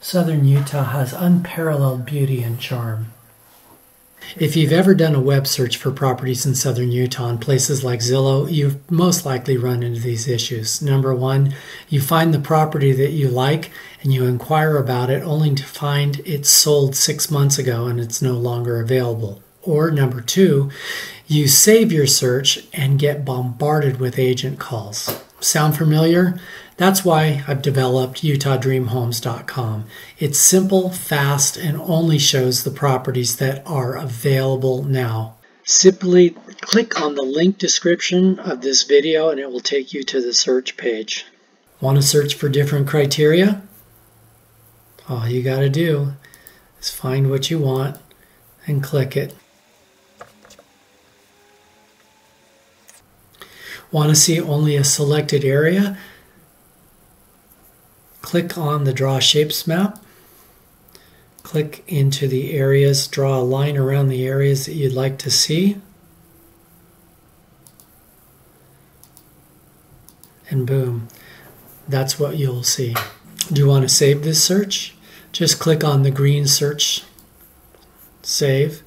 Southern Utah has unparalleled beauty and charm. If you've ever done a web search for properties in southern Utah in places like Zillow, you've most likely run into these issues. Number one, you find the property that you like and you inquire about it only to find it's sold six months ago and it's no longer available. Or number two, you save your search and get bombarded with agent calls. Sound familiar? That's why I've developed UtahDreamHomes.com. It's simple, fast, and only shows the properties that are available now. Simply click on the link description of this video and it will take you to the search page. Want to search for different criteria? All you got to do is find what you want and click it. Want to see only a selected area? click on the Draw Shapes map. Click into the areas, draw a line around the areas that you'd like to see. And boom, that's what you'll see. Do you want to save this search? Just click on the green search, save,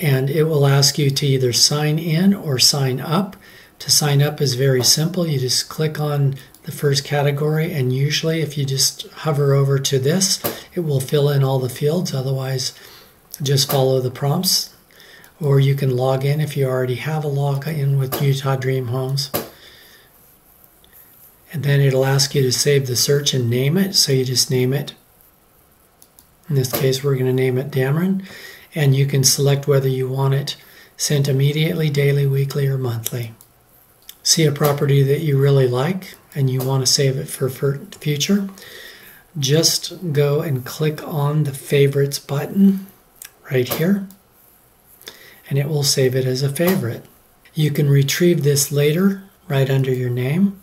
and it will ask you to either sign in or sign up. To sign up is very simple. You just click on the first category and usually if you just hover over to this it will fill in all the fields. Otherwise just follow the prompts or you can log in if you already have a login with Utah Dream Homes. And then it'll ask you to save the search and name it. So you just name it. In this case we're going to name it Dammeron. And you can select whether you want it sent immediately daily weekly or monthly see a property that you really like and you want to save it for, for future, just go and click on the favorites button right here and it will save it as a favorite. You can retrieve this later right under your name.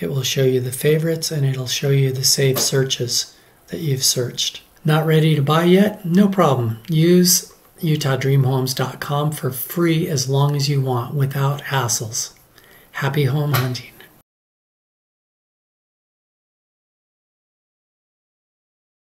It will show you the favorites and it'll show you the saved searches that you've searched. Not ready to buy yet? No problem. Use UtahDreamHomes.com for free as long as you want without hassles. Happy home hunting.